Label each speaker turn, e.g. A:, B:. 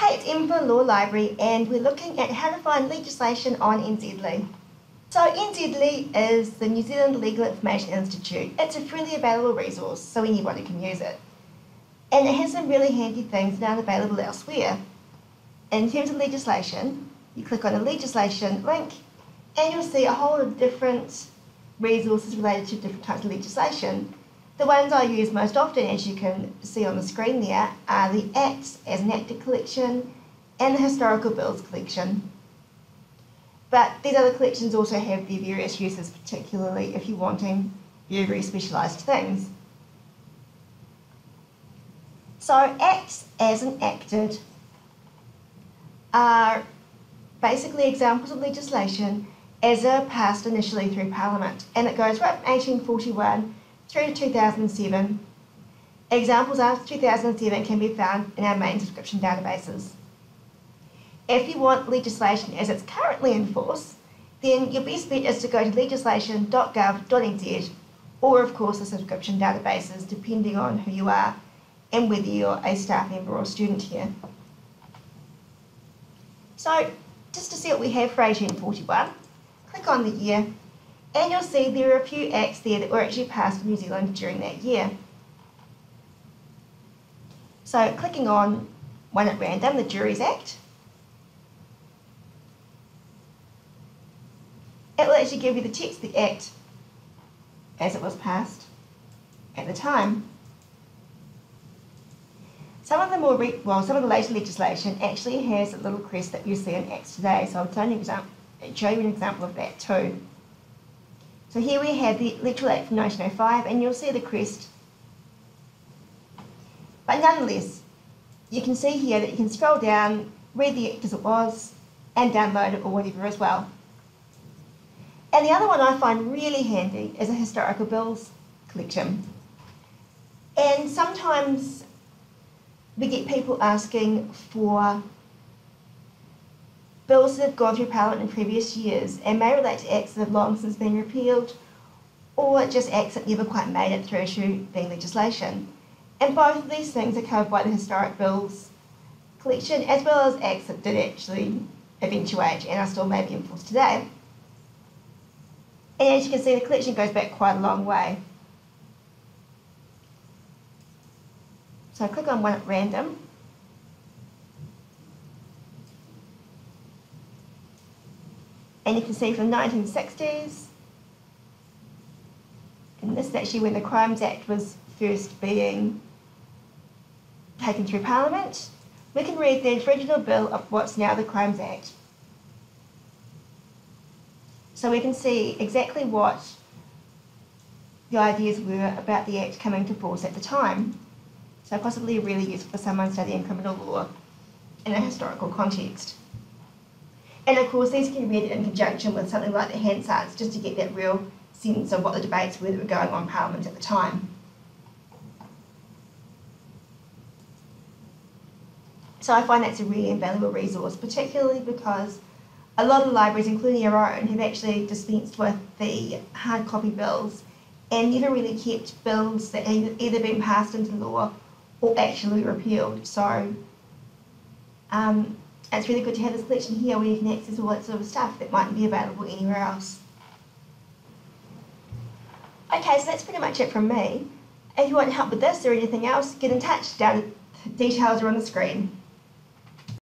A: Hey, it's Emma Law Library and we're looking at how to find legislation on NZLII. So NZLII is the New Zealand Legal Information Institute. It's a freely available resource so anybody can use it. And it has some really handy things that aren't available elsewhere. In terms of legislation, you click on the legislation link and you'll see a whole lot of different resources related to different types of legislation. The ones I use most often, as you can see on the screen there, are the Acts as enacted collection and the Historical Bills collection. But these other collections also have their various uses, particularly if you're wanting very, very specialised things. So Acts as enacted are basically examples of legislation as are passed initially through Parliament, and it goes right from 1841 through to 2007. Examples after 2007 can be found in our main subscription databases. If you want legislation as it's currently in force, then your best bet is to go to legislation.gov.nz or of course the subscription databases depending on who you are and whether you're a staff member or student here. So just to see what we have for 1841, click on the year, and you'll see there are a few acts there that were actually passed in New Zealand during that year. So clicking on one at random, the Juries Act, it will actually give you the text of the Act as it was passed at the time. Some of the more, well, some of the later legislation actually has a little crest that you see in Acts today, so I'll show you an example of that too. So here we have the Electoral Act from 1905, and you'll see the crest. But nonetheless, you can see here that you can scroll down, read the Act as it was, and download it or whatever as well. And the other one I find really handy is a historical bills collection. And sometimes we get people asking for bills that have gone through Parliament in previous years and may relate to acts that have long since been repealed or just acts that never quite made it through to being legislation. And both of these things are covered by the Historic Bills collection as well as acts that did actually eventuate and are still maybe in force today. And as you can see, the collection goes back quite a long way. So I click on one at random. And you can see from the 1960s, and this is actually when the Crimes Act was first being taken through Parliament, we can read the original bill of what's now the Crimes Act. So we can see exactly what the ideas were about the Act coming to force at the time so possibly really useful for someone studying criminal law in a historical context. And of course, these can be read in conjunction with something like the Hansards just to get that real sense of what the debates were that were going on in Parliament at the time. So I find that's a really invaluable resource, particularly because a lot of libraries, including our own, have actually dispensed with the hard copy bills and never really kept bills that have either been passed into law or actually repealed. So um, it's really good to have this collection here where you can access all that sort of stuff that mightn't be available anywhere else. Okay, so that's pretty much it from me. If you want to help with this or anything else, get in touch. Down details are on the screen.